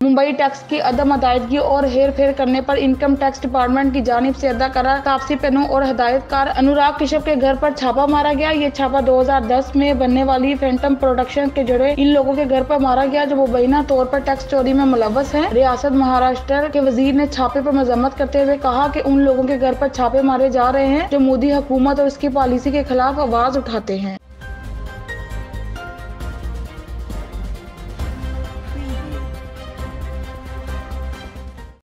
Mumbai tax की अदम अदायगी और हेर फेर करने पर इनकम टैक्स डिपार्टमेंट की जानब से अदा करा तापसी पेनो और हदायतकार अनुराग किशोर के घर पर छापा मारा गया। ये छापा 2010 में बनने वाली फैंटम प्रोडक्शन के जुड़े इन लोगों के घर पर मारा गया, जो मुबैना तौर पर टैक्स चोरी में मुलवस है। रियासत महाराष्ट्र के वज़ीर ने छापे पर मजम्मत करते हुए कहा की उन लोगों के घर पर छापे मारे जा रहे हैं, जो मोदी हुकूमत और उसकी पॉलिसी के खिलाफ आवाज़ उठाते हैं।